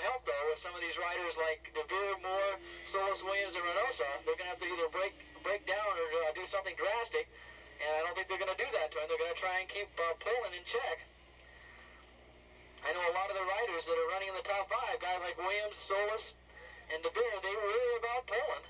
some help, though, with some of these riders like DeVere, Moore, Solis, Williams, and Reynosa. They're going to have to either break break down or uh, do something drastic, and I don't think they're going to do that to him. They're going to try and keep uh, Poland in check. I know a lot of the riders that are running in the top five, guys like Williams, Solis, and DeVere, they worry about Poland.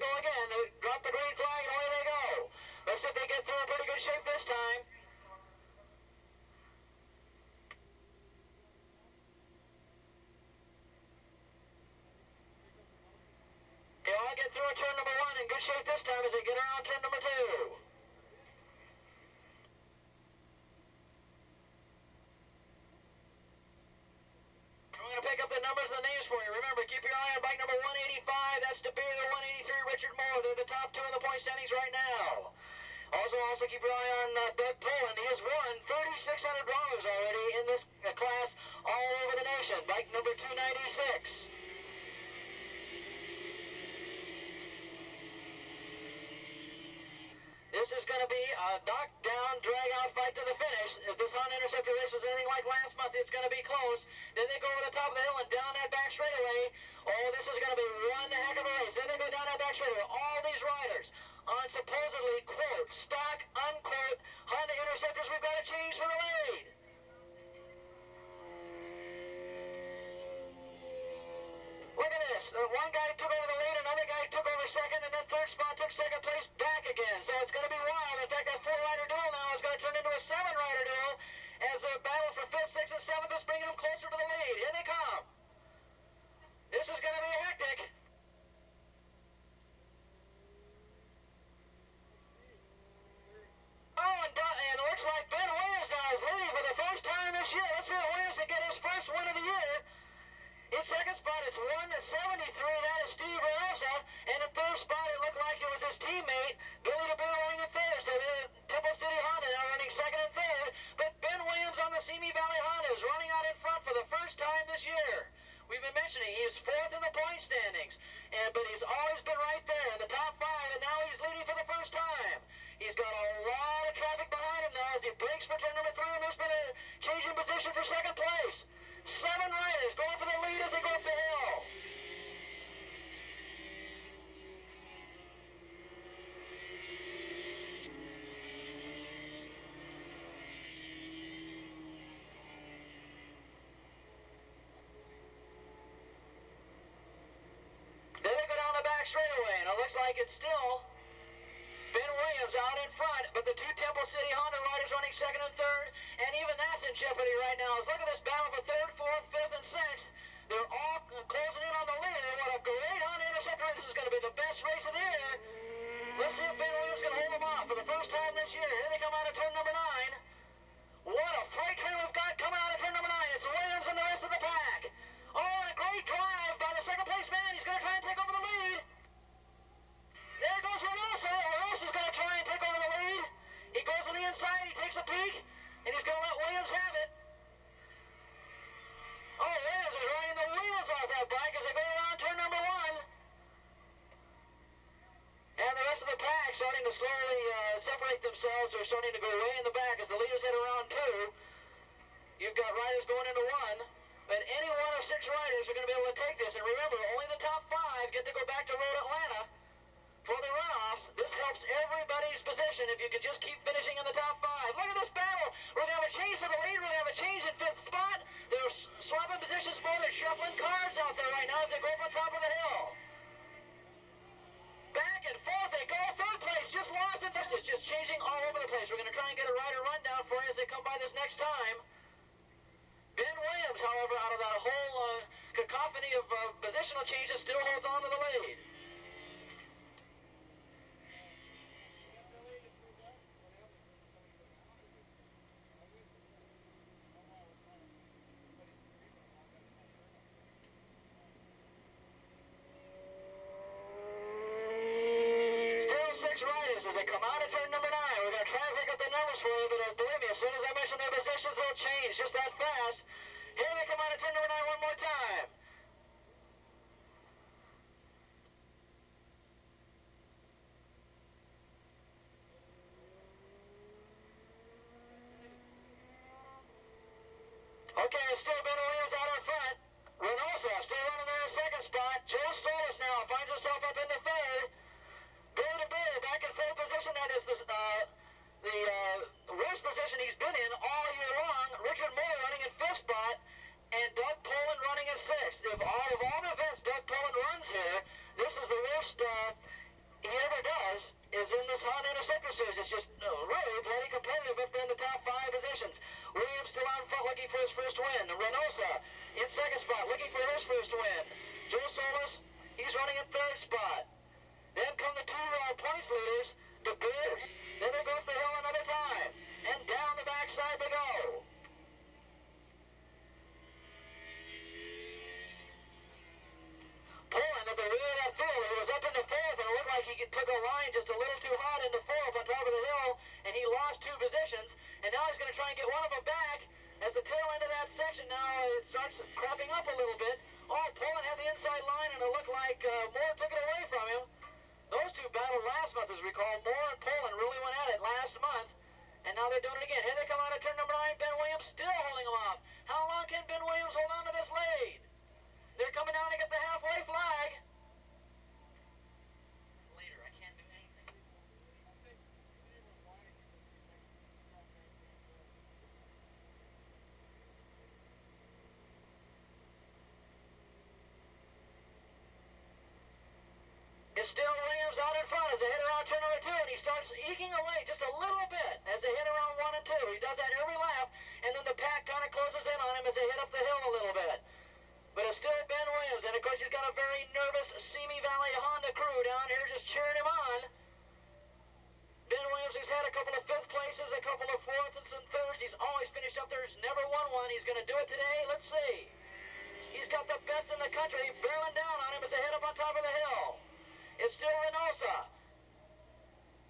Go again. They drop the green flag and away they go. Let's see if they get through in pretty good shape this time. They all get through turn number one in good shape this time as they get around turn number two. I'm going to pick up the numbers and the names for you. Remember, keep your eye on bike number 185. That's DeBeer, 183, Richard Moore. They're the top two in the point standings right now. Also, also keep your eye on uh, Doug Poland. He has won $3,600 already in this uh, class all over the nation. Bike number 296. This is going to be a knockdown, drag-out fight to the finish. If this Honda Interceptor race is anything like last month, it's going to be close. Then they go over the top of the hill and down that back straightaway. Oh, this is going to be one heck of a race. Then they go down that back straightaway. All these riders on supposedly, quote, stock, unquote, Honda Interceptors, we've got to change for the lead. Look at this. One guy took over the and it looks like it's still Ben Williams out in front, but the two Temple City Honda riders running second and third, and even that's in jeopardy right now. As look at this battle for third, fourth, fifth, and sixth. They're all closing in on the leader. What a great Honda Interceptor. This is going to be the best race of the year. Let's see if Ben Williams can hold them off for the first time this year. Here they come out of turn number nine. What a freight train we've got coming out of turn number nine. It's Williams and the rest of the pack. Oh, and a great drive by the second place man. He's going to try and take over the lead. There goes Reynosa. Reynosa's going to try and take over the lead. He goes on the inside. He takes a and he's going to let Williams have it. Oh, Williams is riding the wheels off that bike as they go around turn number one. And the rest of the pack starting to slowly uh, separate themselves. They're starting to go way in the back as the leaders head around two. You've got riders going into one. But any one of six riders are going to be able to take this. And remember, only the top five get to go back to Road Atlanta for the runoffs. This helps everybody's position if you could just keep finishing in the top five. Look at this battle. We're going to have a change for the lead. We're going to have a change in fifth spot. They're s- swapping positions for. They're shuffling cards out there right now as they go over the top of the hill. holds on to the lead. Still six riders as they come out of turn number nine. We're going to try and pick up the numbers for you, but uh, believe me, as soon as I mention their positions, they'll change just that fast. Here they come out of turn number nine one more time. Okay, still Ben Williams out in front. Reynosa still running in second spot. Joe Solis now finds himself up in the third. Bill to Bill, back in fourth position. That is the uh, the uh, worst position he's been in all year long. Richard Moore running in fifth spot, and Doug Poland running in sixth. If all of all the events Doug Poland runs here, this is the worst uh, he ever does. Is in this Honda Interceptor Series. It's just uh, really bloody competitive up there in the top five positions. Williams still on front looking for his first win. Reynosa in second spot looking for his first win. Joe Solis, he's running in third spot. Then come the two uh, points leaders, the Bears. Then they go up the hill another time. And down the backside they go. Poland at the rear of that field. He was up in the fourth, and it looked like he took a line just a little too hot in the fourth on top of the hill, and he lost two positions. And now he's going to try and get one of them back. As the tail end of that section now it starts crapping up a little bit. Oh, Poland had the inside line, and it looked like uh, Moore took it away from him. Those two battled last month, as we recall. Moore and Poland really went at it last month, and now they're doing it again. Here they come out of turn number nine. Ben Williams still holding them off. How long can Ben Williams hold on to this lead? They're coming down to get the halfway flag. Leader, I can't do anything. It's still Williams out in front as they hit around turn number two, and he starts eking away just a little bit as they hit around one and two. He does that every lap, and then the pack kind of closes in on him as they hit up the hill a little bit. But it's still Ben Williams, and of course he's got a very nervous Simi Valley Honda crew down here just cheering him on. Ben Williams, he's had a couple of fifth places, a couple of fourths and thirds. He's always finished up there. He's never won one. He's going to do it today. Let's see. He's got the best in the country barreling down on him as they head up on top of the hill. It's still Reynosa.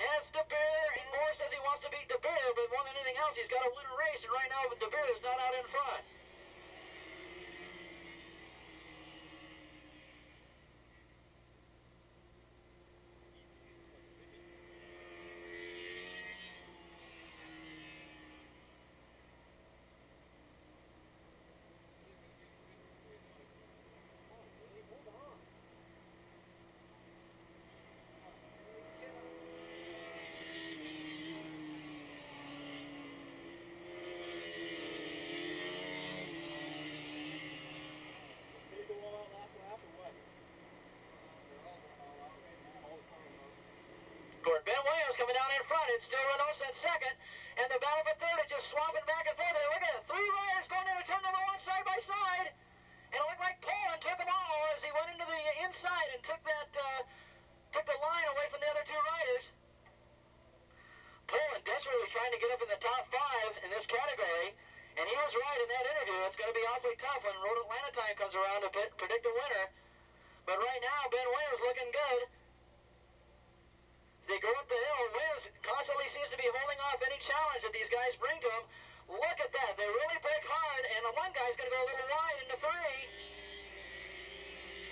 As De Beer, and Moore says he wants to beat De Beer, but more than anything he's got to win a race, and right now De Beer is not out in front. Court. Ben Williams coming down in front. It's still Reynosa in second. And the battle for third is just swapping back and forth. Hey, look at it. Three riders going into turn number one side by side. And it looked like Poland took them all as he went into the inside and took that, uh, took the line away from the other two riders. Poland desperately trying to get up in the top five in this category. And he was right in that interview. It's going to be awfully tough when Road Atlanta time comes around to predict a winner. But right now, Ben Williams looking good. They go up the hill. Williams constantly seems to be holding off any challenge that these guys bring to him. Look at that. They really break hard, and the one guy's going to go a little wide into three.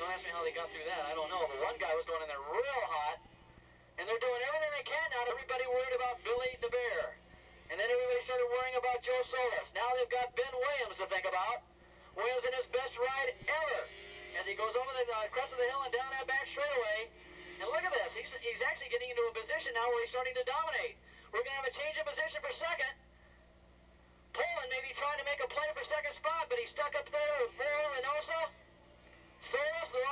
Don't ask me how they got through that. I don't know. But one guy was going in there real hot, and they're doing everything they can now. Everybody worried about Billy the Bear. And then everybody started worrying about Joe Solis. Now they've got Ben Williams to think about. Williams in his best ride ever as he goes over the uh, crest of the hill and down that back straightaway. And look at this. He's, he's actually getting into a position now where he's starting to dominate. We're going to have a change of position for second. Poland may be trying to make a play for second spot, but he's stuck up there with Reynosa. Solis, they're all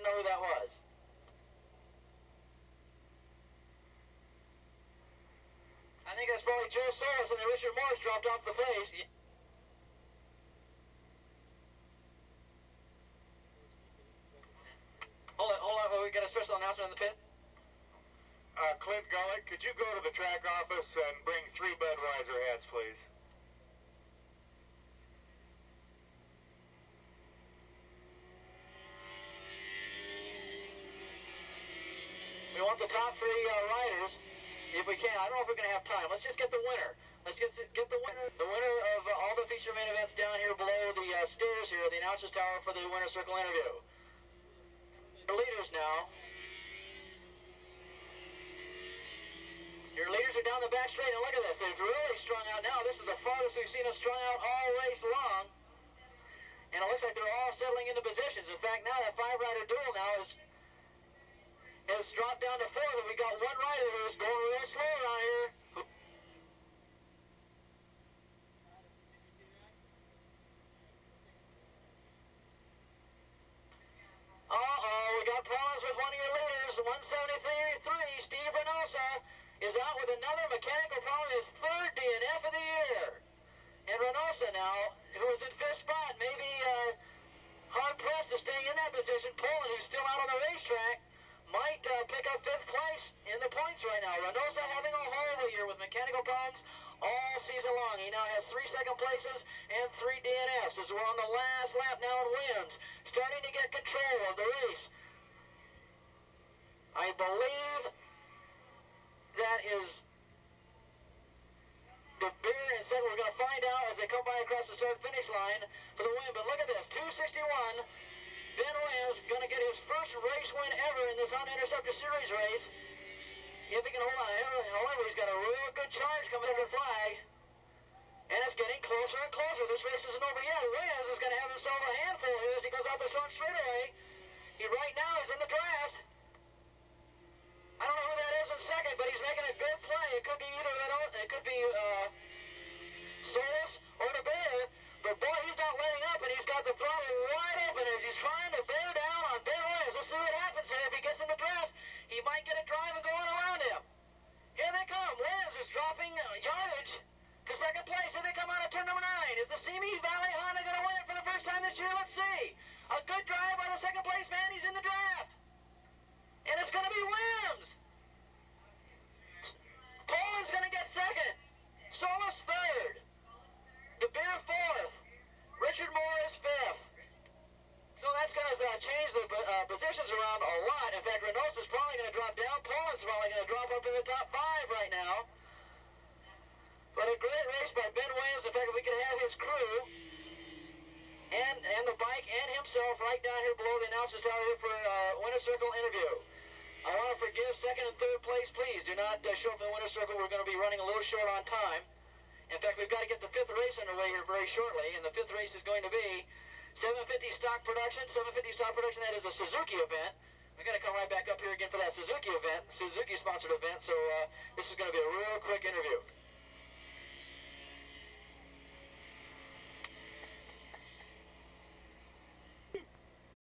didn't know who that was. I think that's probably Joe Solis and Richard Morris dropped off the face. Hold on, hold on, we got a special announcement in the pit. Uh, Clint Gullick, could you go to the track office and bring three Budweiser hats, please? The top three uh, riders, if we can. I don't know if we're going to have time. Let's just get the winner. Let's get get the winner. The winner of uh, all the feature main events down here below the uh, stairs here, the announcers tower for the winner circle interview. The leaders now. Your leaders are down the back straight, and look at this. They've really strung out now. This is the farthest we've seen them strung out all race long. And it looks like they're all settling into positions. In fact, now that five-rider duel now is has dropped down to four, but we got one rider who's going real slow around here. Uh-oh, we got problems with one of your leaders, 173, Steve Reynosa, is out with another mechanical problem, his third DNF of the year. And Reynosa now, who was in fifth spot, maybe uh, hard-pressed to stay in that position. Poland, who's still out on the racetrack, might uh, pick up fifth place in the points right now. Reynosa having a horrible year with mechanical problems all season long. He now has three second places and three DNFs as we're on the last lap now in Williams, starting to get control of the race. I believe that is the beer and said we're going to find out as they come by across the start finish line for the win. But look at this, 261. Ben Williams going to get his first race win ever in this Honda Interceptor Series race. If he can hold on. However, he's got a real good charge coming over the flag. And it's getting closer and closer. This race isn't over yet. Williams is going to have himself a handful here as he goes out the short straightaway. He right now is in the draft. I don't know who that is in second, but he's making a good play. It could be either it could be uh, Solis or the Bear. But boy, he's not letting up, and he's got the throttle wide open as he's trying to bear down on Ben Williams. Let's see what happens here. If he gets in the draft, he might get a drive and going around him. Here they come. Williams is dropping uh, yardage to second place. Here they come out of turn number nine. Is the Simi Valley Honda going to win it for the first time this year? Let's see. A good drive by the second place man. He's in the draft. And it's going to be Williams. Poland's going to get second. Solis third. De Beer fourth. Richard Morris fifth. So that's going to uh, change the uh, positions around a lot. In fact, Reynosa's probably going to drop down. Poland's probably going to drop up in the top five right now. But a great race by Ben Williams. In fact, if we could have his crew and and the bike and himself right down here below the announcers tower here for uh, winner circle interview. I want to forgive second and third place. Please do not uh, show up in the winner circle. We're going to be running a little short on time. In fact, we've got to get the fifth race underway here very shortly, and the fifth race is going to be 750 stock production. 750 stock production, that is a Suzuki event. We're going to come right back up here again for that Suzuki event, Suzuki sponsored event, so uh, this is going to be a real quick interview.